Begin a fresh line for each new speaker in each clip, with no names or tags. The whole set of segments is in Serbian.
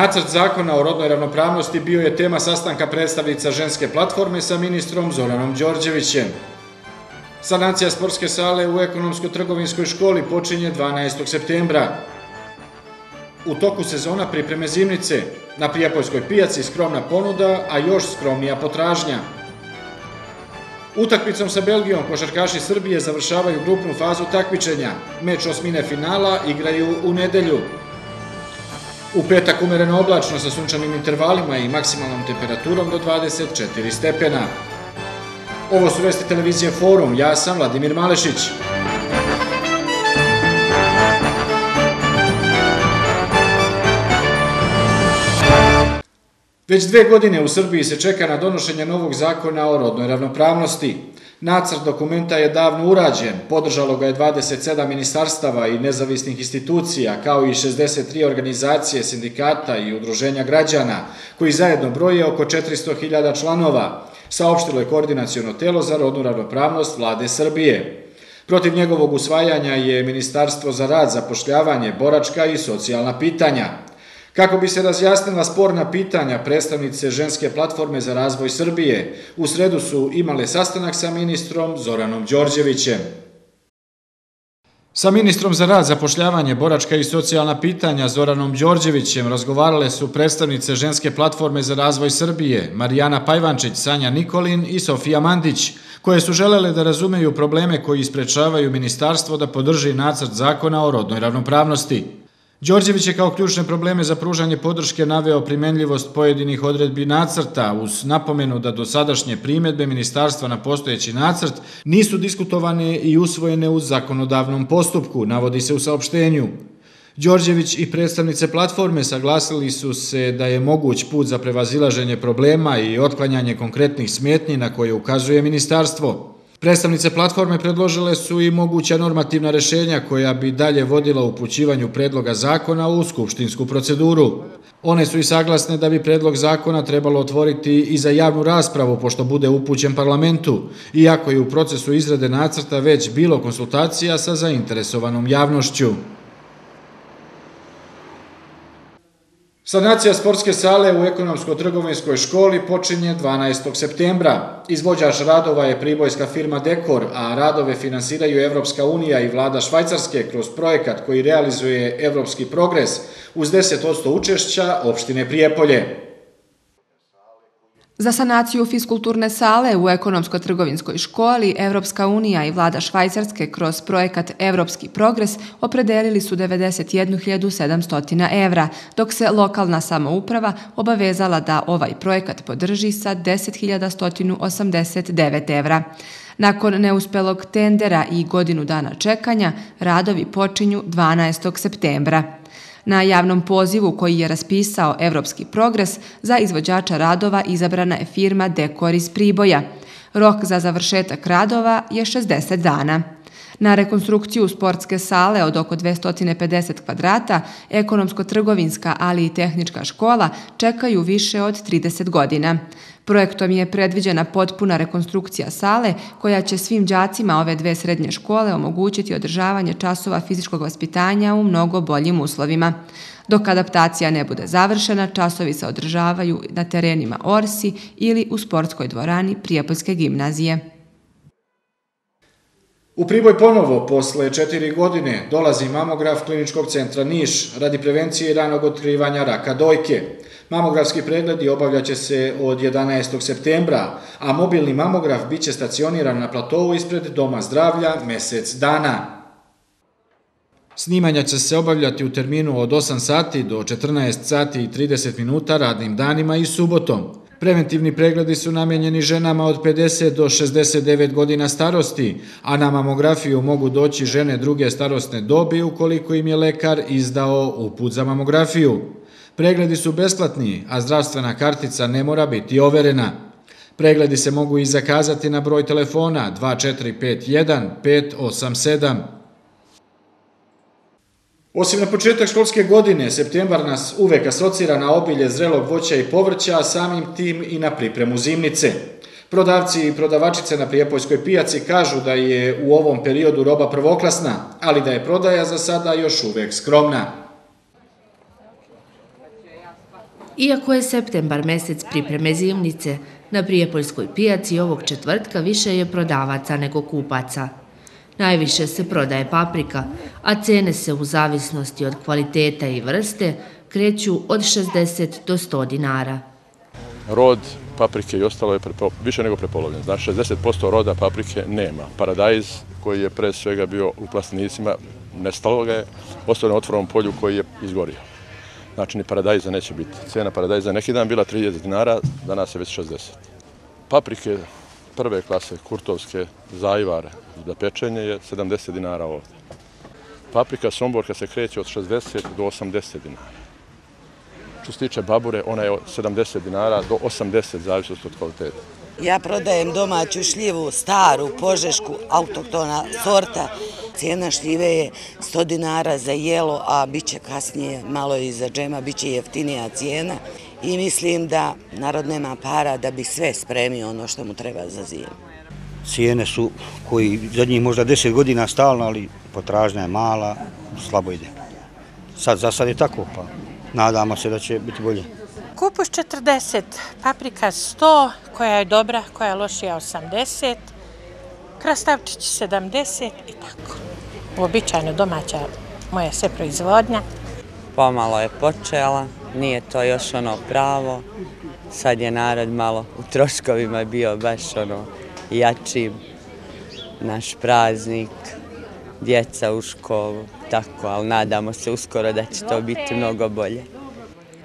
Nacrt zakona o rodnoj ravnopravnosti bio je tema sastanka predstavnica ženske platforme sa ministrom Zoranom Đorđevićem. Sanacija sportske sale u ekonomsko-trgovinskoj školi počinje 12. septembra. U toku sezona pripreme zimnice, na Prijepoljskoj pijaci skromna ponuda, a još skromnija potražnja. Utakmicom sa Belgijom košarkaši Srbije završavaju grupnu fazu takmičenja. Meč osmine finala igraju u nedelju. U petak umereno oblačno sa sunčanim intervalima i maksimalnom temperaturom do 24 stepena. Ovo su vesti televizije Forum, ja sam Vladimir Malešić. Već dve godine u Srbiji se čeka na donošenje novog zakona o rodnoj ravnopravnosti. Nacrt dokumenta je davno urađen, podržalo ga je 27 ministarstava i nezavisnih institucija, kao i 63 organizacije, sindikata i udruženja građana, koji zajedno broje oko 400.000 članova, saopštilo je koordinacijono telo za rodnu ravnopravnost vlade Srbije. Protiv njegovog usvajanja je Ministarstvo za rad, zapošljavanje, boračka i socijalna pitanja. Kako bi se razjasnila sporna pitanja predstavnice ženske platforme za razvoj Srbije, u sredu su imale sastanak sa ministrom Zoranom Đorđevićem. Sa ministrom za rad, zapošljavanje, boračka i socijalna pitanja Zoranom Đorđevićem razgovarale su predstavnice ženske platforme za razvoj Srbije, Marijana Pajvančić, Sanja Nikolin i Sofija Mandić, koje su želele da razumeju probleme koji isprečavaju ministarstvo da podrži nacrt zakona o rodnoj ravnopravnosti. Đorđević je kao ključne probleme za pružanje podrške naveo primenljivost pojedinih odredbi nacrta uz napomenu da dosadašnje primetbe ministarstva na postojeći nacrt nisu diskutovane i usvojene u zakonodavnom postupku, navodi se u saopštenju. Đorđević i predstavnice platforme saglasili su se da je moguć put za prevazilaženje problema i otklanjanje konkretnih smetnji na koje ukazuje ministarstvo. Predstavnice platforme predložile su i moguća normativna rešenja koja bi dalje vodila upućivanju predloga zakona u skupštinsku proceduru. One su i saglasne da bi predlog zakona trebalo otvoriti i za javnu raspravu pošto bude upućen parlamentu, iako je u procesu izrade nacrta već bilo konsultacija sa zainteresovanom javnošću. Sanacija sportske sale u ekonomsko-trgovinskoj školi počinje 12. septembra. Izvođač radova je pribojska firma Dekor, a radove finansiraju Evropska unija i vlada Švajcarske kroz projekat koji realizuje Evropski progres uz 10% učešća opštine Prijepolje.
Za sanaciju fiskulturne sale u ekonomsko-trgovinskoj školi Evropska unija i vlada Švajcarske kroz projekat Evropski progres opredelili su 91.700 evra, dok se lokalna samouprava obavezala da ovaj projekat podrži sa 10.189 evra. Nakon neuspelog tendera i godinu dana čekanja, radovi počinju 12. septembra na javnom pozivu koji je raspisao Evropski progres za izvođača radova izabrana je firma Dekor iz Priboja. Rok za završetak radova je 60 dana. Na rekonstrukciju sportske sale od oko 250 kvadrata, ekonomsko-trgovinska, ali i tehnička škola čekaju više od 30 godina. Projektom je predviđena potpuna rekonstrukcija sale koja će svim đacima ove dve srednje škole omogućiti održavanje časova fizičkog vaspitanja u mnogo boljim uslovima. Dok adaptacija ne bude završena, časovi se održavaju na terenima Orsi ili u sportskoj dvorani Prijepoljske gimnazije.
U Priboj ponovo, posle četiri godine, dolazi mamograf kliničkog centra Niš radi prevencije i ranog otkrivanja raka dojke. Mamografski pregledi obavljaće se od 11. septembra, a mobilni mamograf biće stacioniran na platovu ispred Doma zdravlja mesec dana. Snimanja će se obavljati u terminu od 8 sati do 14 sati i 30 minuta radnim danima i subotom. Preventivni pregledi su namenjeni ženama od 50 do 69 godina starosti, a na mamografiju mogu doći žene druge starostne dobi ukoliko im je lekar izdao uput za mamografiju. Pregledi su besplatni, a zdravstvena kartica ne mora biti overena. Pregledi se mogu i zakazati na broj telefona 2451 587. Osim na početak školske godine, septembar nas uvek asocira na obilje zrelog voća i povrća, samim tim i na pripremu zimnice. Prodavci i prodavačice na Prijepoljskoj pijaci kažu da je u ovom periodu roba prvoklasna, ali da je prodaja za sada još uvek skromna.
Iako je septembar mesec pripreme zimnice, na Prijepoljskoj pijaci ovog četvrtka više je prodavaca nego kupaca. Najviše se prodaje paprika, a cene se u zavisnosti od kvaliteta i vrste kreću od 60 do 100 dinara.
Rod paprike i ostalo je prepo, više nego prepolovljen. Znači 60% roda paprike nema. Paradajz koji je pre svega bio u plastenicima, nestalo ga je, ostalo na otvorom polju koji je izgorio. Znači ni paradajza neće biti. Cena paradajza neki dan bila 30 dinara, danas je već 60. Paprike prve klase, kurtovske, zajvar za pečenje je 70 dinara ovde. Paprika somborka se kreće od 60 do 80 dinara. Što se tiče babure, ona je od 70 dinara do 80, zavisnosti od kvaliteta.
Ja prodajem domaću šljivu, staru, požešku, autoktona sorta. Cijena šljive je 100 dinara za jelo, a bit će kasnije malo i za džema, bit će jeftinija cijena. I mislim da narod nema para da bi sve spremio ono što mu treba za zimu.
Cijene su koji zadnjih možda 10 godina stalno, ali potražnja je mala, slabo ide. Sad, za sad je tako, pa nadamo se da će biti bolje.
Kupus 40, paprika 100, koja je dobra, koja je lošija 80, krastavčić 70 i tako. Uobičajno domaća moja sve proizvodnja.
Pomalo je počela, nije to još ono pravo. Sad je narod malo u troškovima bio baš ono jači naš praznik, djeca u školu, tako, ali nadamo se uskoro da će to biti mnogo bolje.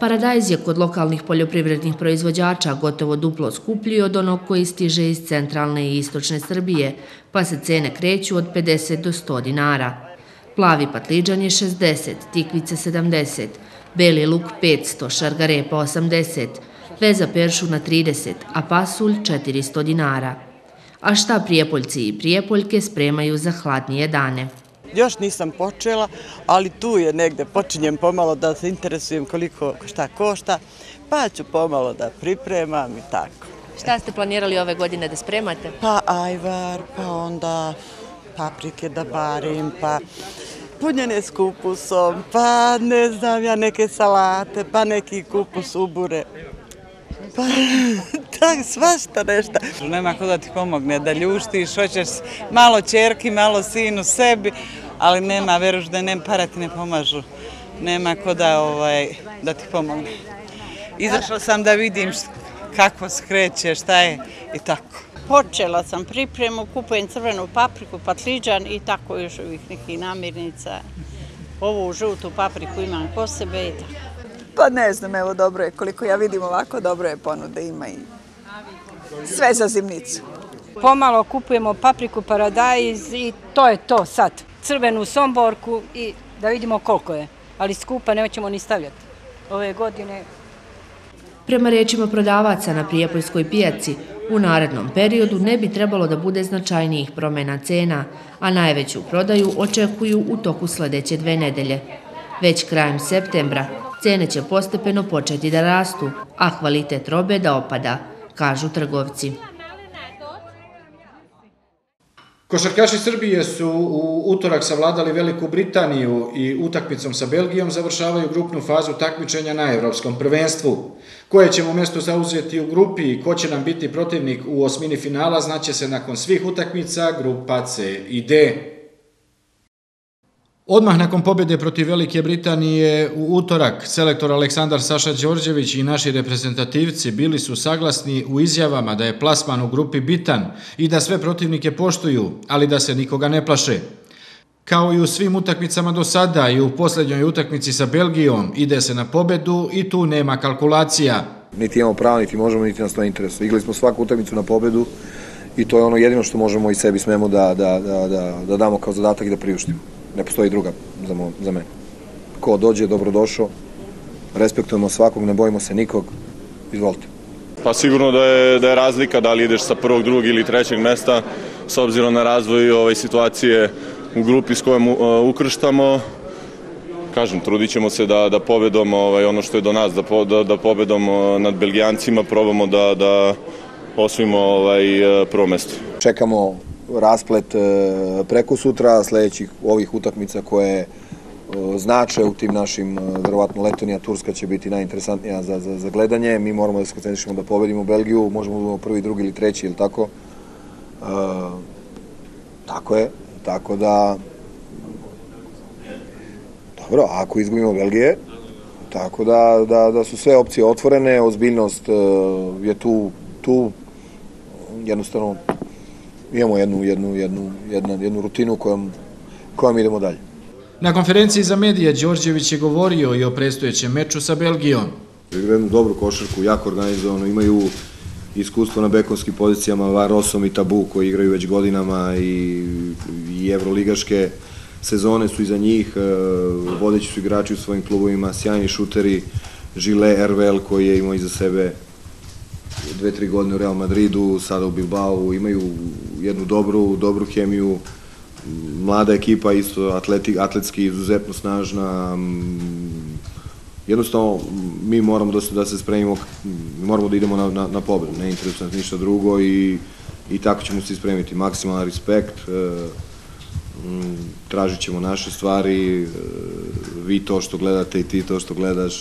Paradajz je kod lokalnih poljoprivrednih proizvođača gotovo duplo skuplji od onog koji stiže iz centralne i istočne Srbije, pa se cene kreću od 50 do 100 dinara. Plavi patliđan je 60, tikvice 70, beli luk 500, šargarepa 80, veza peršuna 30, a pasulj 400 dinara. A šta prijepoljci i prijepoljke spremaju za hladnije dane?
Još nisam počela, ali tu je negde, počinjem pomalo da se interesujem koliko šta košta, pa ću pomalo da pripremam i tako.
Šta ste planirali ove godine da spremate?
Pa ajvar, pa onda paprike da varim, pa punjene s kupusom, pa ne znam ja neke salate, pa neki kupus ubure. Pa, tak, svašta nešto.
Nema ko da ti pomogne, da ljuštiš, hoćeš malo čerki, malo sinu, sebi, ali nema, veruš da nema para ti ne pomažu. Nema ko da, ovaj, da ti pomogne. Izašla sam da vidim kako skreće, šta je i tako.
Počela sam pripremu, kupujem crvenu papriku, patliđan i tako još ovih nekih namirnica. Ovu žutu papriku imam ko sebe i tako.
Pa ne znam, evo dobro je, koliko ja vidim ovako, dobro je ponude ima i sve za zimnicu.
Pomalo kupujemo papriku paradajz i to je to sad. Crvenu somborku i da vidimo koliko je. Ali skupa nećemo ni stavljati. Ove godine
Prema rečima prodavaca na Prijepoljskoj pijaci, u narednom periodu ne bi trebalo da bude značajnijih promena cena, a najveću prodaju očekuju u toku sledeće dve nedelje. Već krajem septembra cene će postepeno početi da rastu, a kvalitet robe da opada, kažu trgovci.
Košarkaši Srbije su u utorak savladali Veliku Britaniju i utakmicom sa Belgijom završavaju grupnu fazu takmičenja na Evropskom prvenstvu. Koje ćemo mesto zauzeti u grupi i ko će nam biti protivnik u osmini finala znaće se nakon svih utakmica grupa C i D. Odmah nakon pobjede protiv Velike Britanije u utorak, selektor Aleksandar Saša Đorđević i naši reprezentativci bili su saglasni u izjavama da je plasman u grupi bitan i da sve protivnike poštuju, ali da se nikoga ne plaše. Kao i u svim utakmicama do sada i u posljednjoj utakmici sa Belgijom ide se na pobedu i tu nema kalkulacija.
Niti imamo pravo, niti možemo, niti nas to interesuje. Igrali smo svaku utakmicu na pobedu i to je ono jedino što možemo i sebi smemo da, da, da, da, da damo kao zadatak i da priuštimo ne postoji druga za, mo, za mene. Ko dođe, dobrodošao, respektujemo svakog, ne bojimo se nikog, izvolite.
Pa sigurno da je, da je razlika da li ideš sa prvog, drugog ili trećeg mesta, s obzirom na razvoj ove situacije u grupi s kojom uh, ukrštamo. Kažem, trudit ćemo se da, da pobedom ovaj, ono što je do nas, da, po, da, da pobedom nad Belgijancima, probamo da, da osvojimo ovaj, prvo mesto.
Čekamo rasplet e, preko sutra, sledećih ovih utakmica koje znače u tim našim, verovatno Letonija, Turska će biti najinteresantnija za, za gledanje. Mi moramo da se koncentrišemo da pobedimo Belgiju, možemo da budemo prvi, drugi ili treći, ili tako. E, tako je, tako da dobro, ako izgubimo Belgije, tako da, da, da su sve opcije otvorene, ozbiljnost je tu, tu jednostavno imamo jednu, jednu, jednu, jednu, jednu rutinu kojom, kojom idemo dalje.
Na konferenciji za medije Đorđević je govorio i o predstojećem meču sa Belgijom.
Igraju dobru košarku, jako organizovano, imaju iskustvo na bekovskim pozicijama Varosom i Tabu koji igraju već godinama i, i evroligaške sezone su iza njih, e, vodeći su igrači u svojim klubovima, sjajni šuteri, Žile RVL koji je imao iza sebe dve, tri godine u Real Madridu, sada u Bilbao, imaju jednu dobru, dobru hemiju, mlada ekipa, isto atleti, atletski izuzetno snažna, jednostavno mi moramo da se, da se spremimo, moramo da idemo na, na, na pobedu, ne interesuje nas ništa drugo i, i tako ćemo se spremiti. Maksimalan respekt, e, tražit ćemo naše stvari, e, vi to što gledate i ti to što gledaš,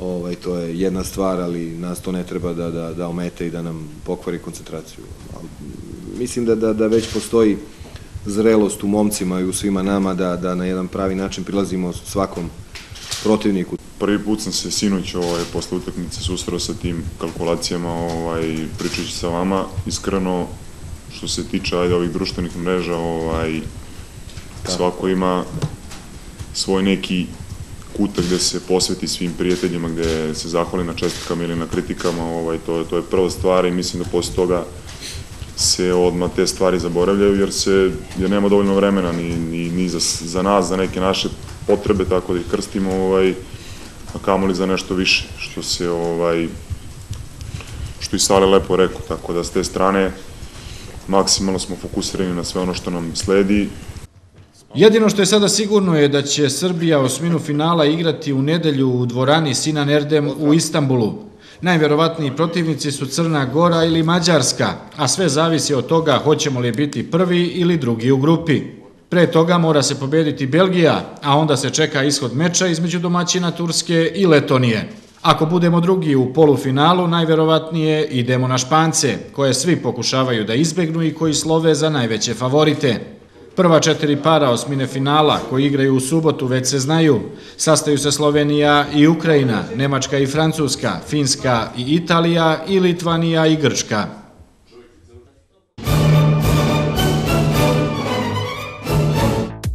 ovaj, to je jedna stvar, ali nas to ne treba da, da, da omete i da nam pokvari koncentraciju. Mislim da, da, da već postoji zrelost u momcima i u svima nama da, da na jedan pravi način prilazimo svakom protivniku.
Prvi put sam se sinoć ovaj, posle utakmice susreo sa tim kalkulacijama, ovaj, pričajući sa vama. Iskreno, što se tiče ajde, ovih društvenih mreža, ovaj, svako ima svoj neki kutak gde se posveti svim prijateljima, gde se zahvali na čestitkama ili na kritikama, ovaj, to, to je prva stvar i mislim da posle toga se odmah te stvari zaboravljaju jer se jer nema dovoljno vremena ni, ni, ni za, za nas, za neke naše potrebe, tako da ih krstimo ovaj, a kamoli za nešto više, što se ovaj, što i Sale lepo rekao, tako da s te strane maksimalno smo fokusirani na sve ono što nam sledi,
Jedino što je sada sigurno je da će Srbija osminu finala igrati u nedelju u dvorani Sinan Erdem u Istanbulu. Najverovatniji protivnici su Crna Gora ili Mađarska, a sve zavisi od toga hoćemo li biti prvi ili drugi u grupi. Pre toga mora se pobediti Belgija, a onda se čeka ishod meča između domaćina Turske i Letonije. Ako budemo drugi u polufinalu, najverovatnije idemo na Špance, koje svi pokušavaju da izbegnu i koji slove za najveće favorite. Prva četiri para osmine finala koji igraju u subotu već se znaju. Sastaju se Slovenija i Ukrajina, Nemačka i Francuska, Finska i Italija i Litvanija i Grčka.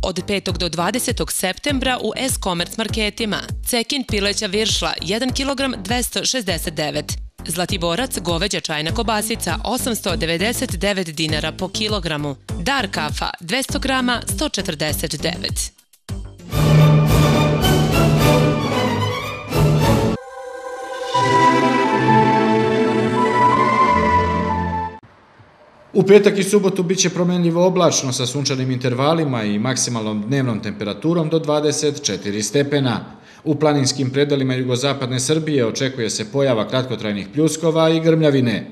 Od 5. do 20. septembra u S-Commerce marketima. Cekin pileća viršla 1 kg 269 Zlatiborac goveđa čajna kobasica 899 dinara po kilogramu. Dar kafa 200 grama 149.
U petak i subotu biće promenljivo oblačno sa sunčanim intervalima i maksimalnom dnevnom temperaturom do 24 stepena. U planinskim predelima jugozapadne Srbije očekuje se pojava kratkotrajnih pljuskova i grmljavine.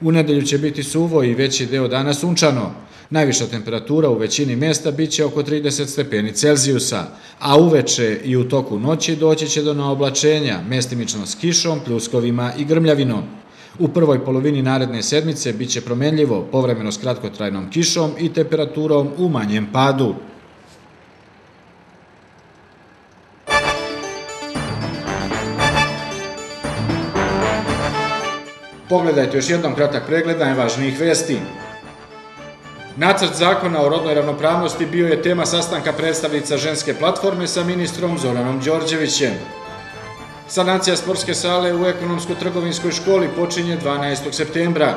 U nedelju će biti suvo i veći deo dana sunčano. Najviša temperatura u većini mesta biće oko 30 stepeni Celzijusa, a uveče i u toku noći doći će do naoblačenja, mestimično s kišom, pljuskovima i grmljavinom. U prvoj polovini naredne sedmice biće promenljivo, povremeno s kratkotrajnom kišom i temperaturom u manjem padu. Pogledajte još jednom kratak pregled najvažnijih vesti. Nacrt zakona o rodnoj ravnopravnosti bio je tema sastanka predstavnica ženske platforme sa ministrom Zoranom Đorđevićem. Sanacija sportske sale u ekonomsko-trgovinskoj školi počinje 12. septembra.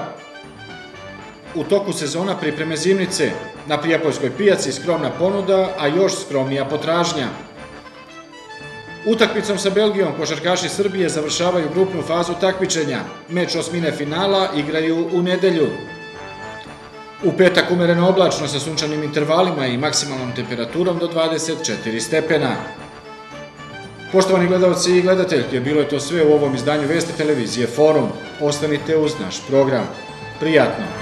U toku sezona pripreme zimnice, na Prijapojskoj pijaci skromna ponuda, a još skromnija potražnja. Utakmicom sa Belgijom košarkaši Srbije završavaju grupnu fazu takmičenja. Meč osmine finala igraju u nedelju. U petak umereno oblačno sa sunčanim intervalima i maksimalnom temperaturom do 24 stepena. Poštovani gledalci i gledateljke, bilo je to sve u ovom izdanju Vesti televizije Forum. Ostanite uz naš program. Prijatno!